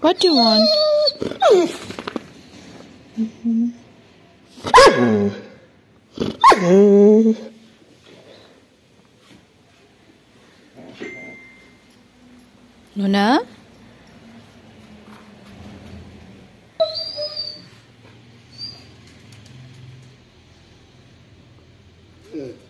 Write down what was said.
What do you want? Luna? Good.